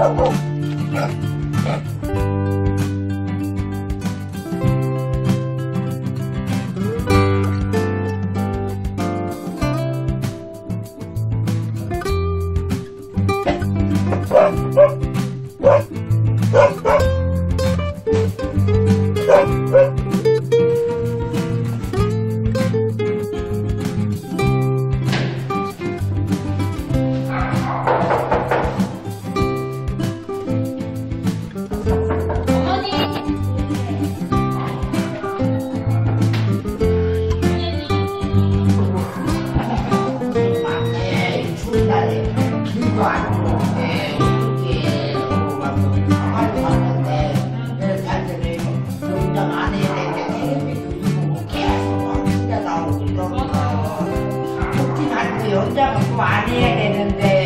Oh! 혼자 먹고 안 해야 되는데.